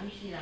详细的。